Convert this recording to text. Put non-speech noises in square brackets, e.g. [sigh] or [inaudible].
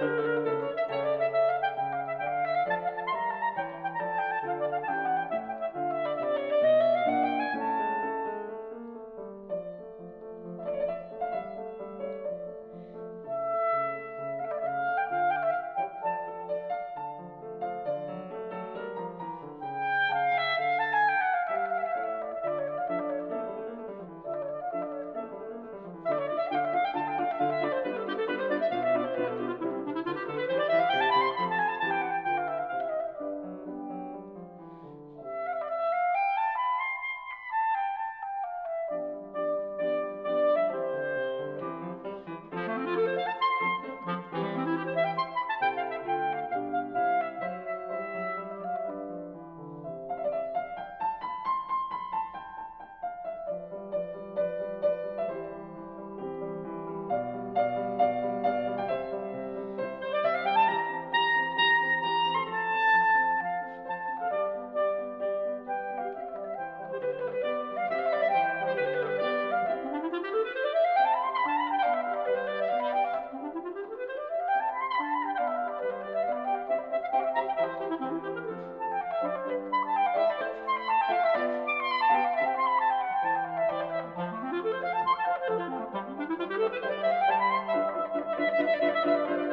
Música [laughs] Música